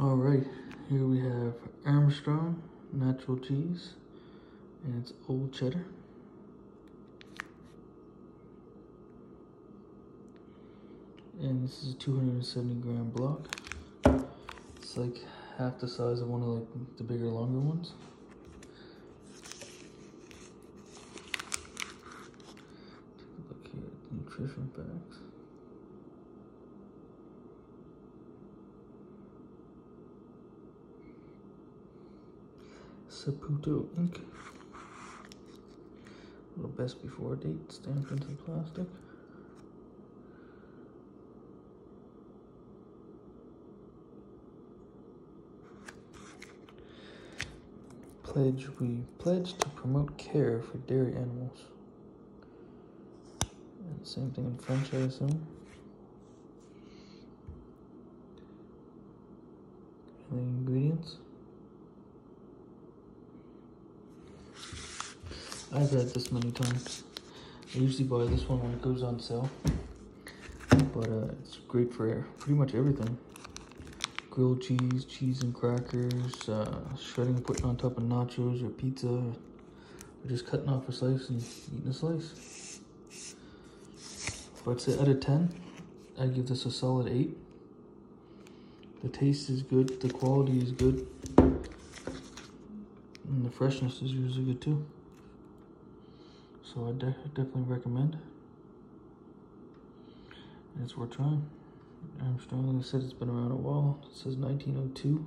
All right, here we have Armstrong natural cheese, and it's old cheddar. And this is a 270 gram block. It's like half the size of one of like the bigger, longer ones. Take a look here at the nutrition facts. Saputo Inc. Little best before date stamped into the plastic. Pledge, we pledge to promote care for dairy animals. And same thing in French, I assume. And the ingredients. I've had this many times. I usually buy this one when it goes on sale. But uh, it's great for pretty much everything. Grilled cheese, cheese and crackers, uh, shredding putting on top of nachos or pizza. Or just cutting off a slice and eating a slice. If I'd say out of 10, I'd give this a solid 8. The taste is good, the quality is good, and the freshness is usually good too. So I de definitely recommend. And it's worth trying. Armstrong, like I said, it's been around a while. It says 1902.